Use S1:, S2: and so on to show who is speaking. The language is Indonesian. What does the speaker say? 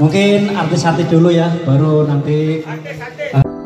S1: Mungkin artis-artis dulu ya, baru nanti. Artis, artis. Uh, eh,